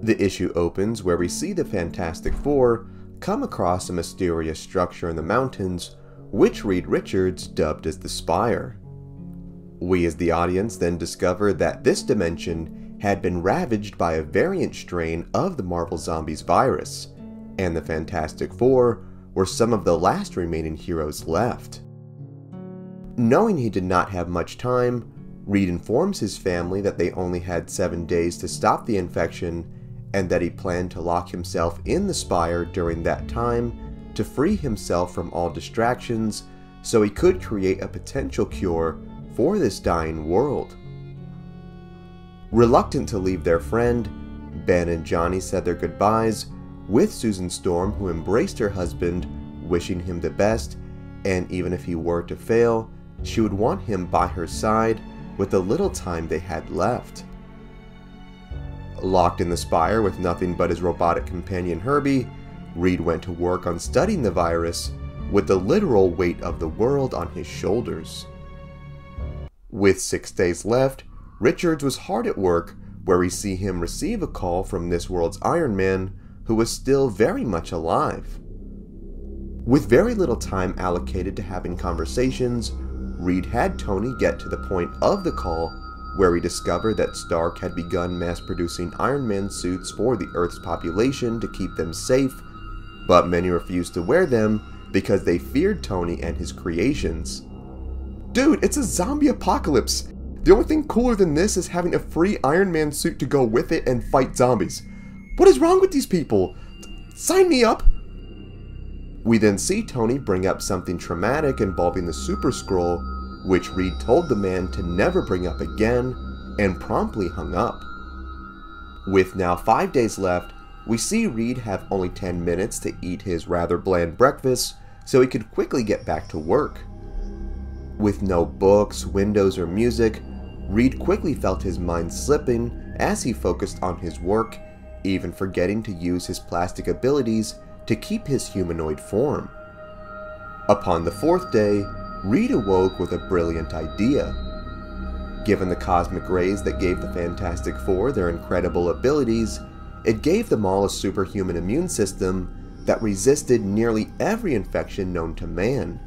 The issue opens where we see the Fantastic Four come across a mysterious structure in the mountains, which Reed Richards dubbed as the Spire. We as the audience then discover that this dimension had been ravaged by a variant strain of the Marvel Zombies virus, and the Fantastic Four were some of the last remaining heroes left. Knowing he did not have much time, Reed informs his family that they only had seven days to stop the infection and that he planned to lock himself in the spire during that time to free himself from all distractions so he could create a potential cure for this dying world. Reluctant to leave their friend, Ben and Johnny said their goodbyes with Susan Storm, who embraced her husband, wishing him the best, and even if he were to fail, she would want him by her side with the little time they had left. Locked in the spire with nothing but his robotic companion Herbie, Reed went to work on studying the virus with the literal weight of the world on his shoulders. With six days left, Richards was hard at work where we see him receive a call from this world's Iron Man, who was still very much alive. With very little time allocated to having conversations, Reed had Tony get to the point of the call where we discover that Stark had begun mass producing Iron Man suits for the Earth's population to keep them safe, but many refused to wear them because they feared Tony and his creations. Dude, it's a zombie apocalypse! The only thing cooler than this is having a free Iron Man suit to go with it and fight zombies. What is wrong with these people? Sign me up! We then see Tony bring up something traumatic involving the Super Skrull, which Reed told the man to never bring up again, and promptly hung up. With now 5 days left, we see Reed have only 10 minutes to eat his rather bland breakfast so he could quickly get back to work. With no books, windows, or music, Reed quickly felt his mind slipping as he focused on his work, even forgetting to use his plastic abilities to keep his humanoid form. Upon the fourth day, Reed awoke with a brilliant idea. Given the cosmic rays that gave the Fantastic Four their incredible abilities, it gave them all a superhuman immune system that resisted nearly every infection known to man.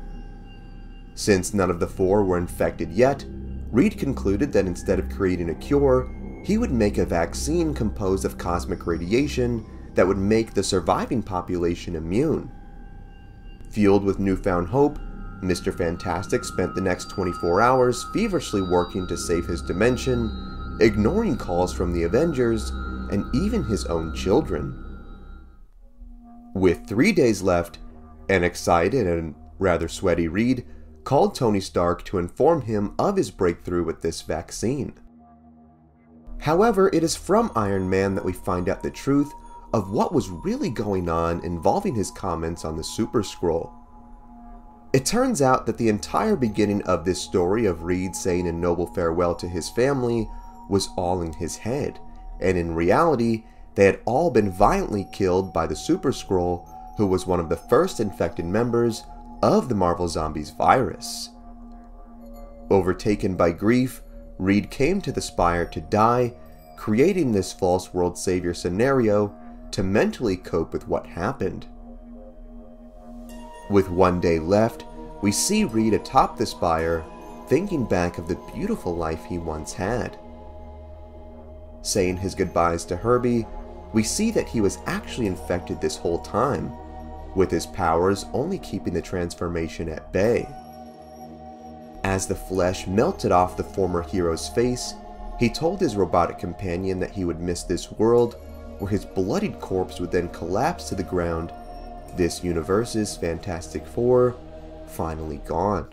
Since none of the four were infected yet, Reed concluded that instead of creating a cure, he would make a vaccine composed of cosmic radiation that would make the surviving population immune. Fueled with newfound hope, Mr. Fantastic spent the next 24 hours feverishly working to save his dimension, ignoring calls from the Avengers and even his own children. With three days left, an excited and rather sweaty Reed called Tony Stark to inform him of his breakthrough with this vaccine. However, it is from Iron Man that we find out the truth of what was really going on involving his comments on the Super Skrull. It turns out that the entire beginning of this story of Reed saying a noble farewell to his family was all in his head, and in reality, they had all been violently killed by the Super Skrull, who was one of the first infected members of the Marvel Zombies virus. Overtaken by grief, Reed came to the Spire to die, creating this false world savior scenario to mentally cope with what happened. With one day left, we see Reed atop the spire, thinking back of the beautiful life he once had. Saying his goodbyes to Herbie, we see that he was actually infected this whole time, with his powers only keeping the transformation at bay. As the flesh melted off the former hero's face, he told his robotic companion that he would miss this world where his bloodied corpse would then collapse to the ground, this universe's Fantastic Four finally gone.